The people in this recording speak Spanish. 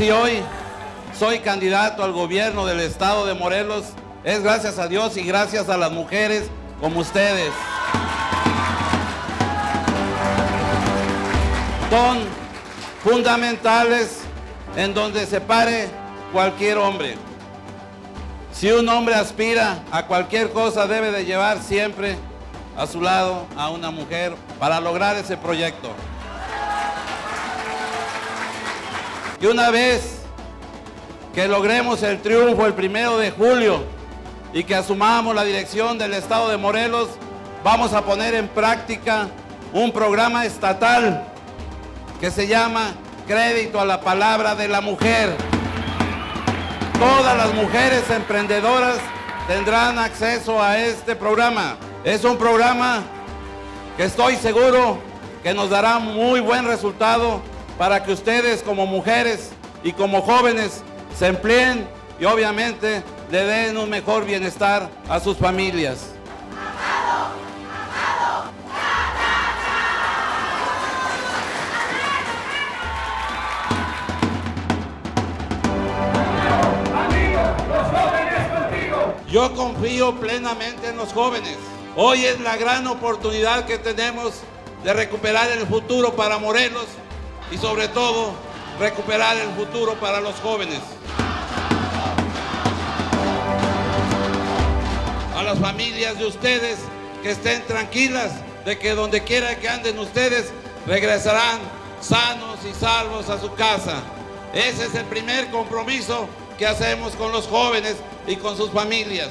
si hoy soy candidato al gobierno del estado de Morelos, es gracias a Dios y gracias a las mujeres como ustedes. Son fundamentales en donde se pare cualquier hombre. Si un hombre aspira a cualquier cosa, debe de llevar siempre a su lado a una mujer para lograr ese proyecto. Y una vez que logremos el triunfo el primero de julio y que asumamos la dirección del Estado de Morelos, vamos a poner en práctica un programa estatal que se llama Crédito a la Palabra de la Mujer. Todas las mujeres emprendedoras tendrán acceso a este programa. Es un programa que estoy seguro que nos dará muy buen resultado para que ustedes como mujeres y como jóvenes se empleen y obviamente le den un mejor bienestar a sus familias. Yo confío plenamente en los jóvenes. Hoy es la gran oportunidad que tenemos de recuperar el futuro para Morelos y sobre todo recuperar el futuro para los jóvenes. A las familias de ustedes que estén tranquilas de que donde quiera que anden ustedes regresarán sanos y salvos a su casa. Ese es el primer compromiso que hacemos con los jóvenes y con sus familias.